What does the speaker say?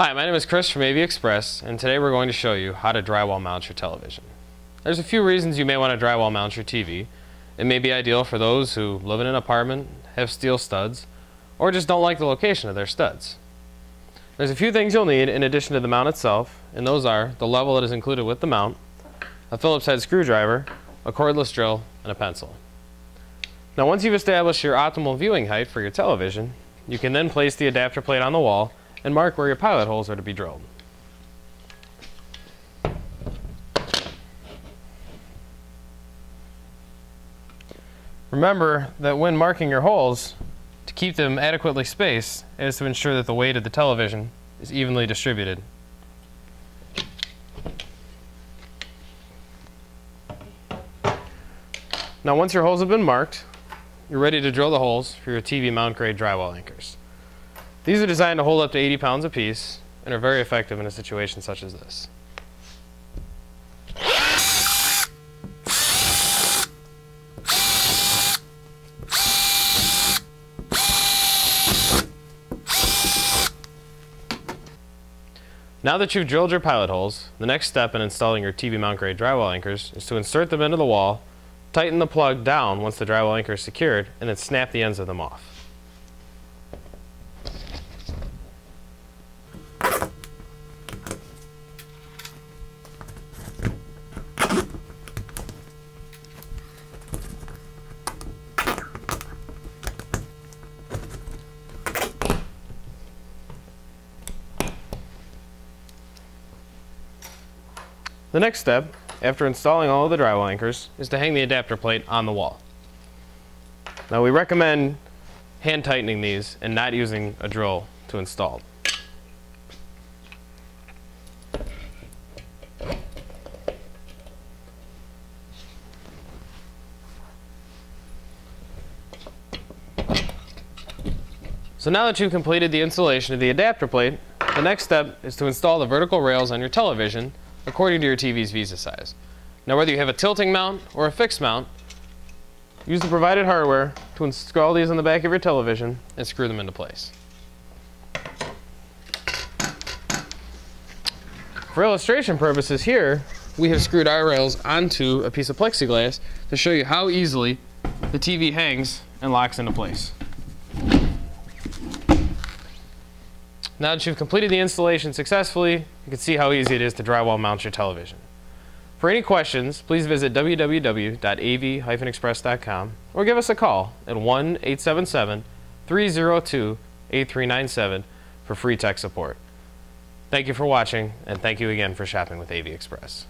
Hi, my name is Chris from AV Express, and today we're going to show you how to drywall mount your television. There's a few reasons you may want to drywall mount your TV. It may be ideal for those who live in an apartment, have steel studs, or just don't like the location of their studs. There's a few things you'll need in addition to the mount itself, and those are the level that is included with the mount, a Phillips head screwdriver, a cordless drill, and a pencil. Now once you've established your optimal viewing height for your television, you can then place the adapter plate on the wall and mark where your pilot holes are to be drilled. Remember that when marking your holes, to keep them adequately spaced is to ensure that the weight of the television is evenly distributed. Now once your holes have been marked, you're ready to drill the holes for your TV mount grade drywall anchors. These are designed to hold up to 80 pounds apiece and are very effective in a situation such as this. Now that you've drilled your pilot holes, the next step in installing your TV mount grade drywall anchors is to insert them into the wall, tighten the plug down once the drywall anchor is secured, and then snap the ends of them off. The next step, after installing all of the drywall anchors, is to hang the adapter plate on the wall. Now we recommend hand tightening these and not using a drill to install. So now that you've completed the installation of the adapter plate, the next step is to install the vertical rails on your television according to your TV's VESA size. Now whether you have a tilting mount or a fixed mount, use the provided hardware to install these on the back of your television and screw them into place. For illustration purposes here, we have screwed our rails onto a piece of plexiglass to show you how easily the TV hangs and locks into place. Now that you've completed the installation successfully, you can see how easy it is to drywall mount your television. For any questions, please visit www.av-express.com or give us a call at 1-877-302-8397 for free tech support. Thank you for watching, and thank you again for shopping with AV Express.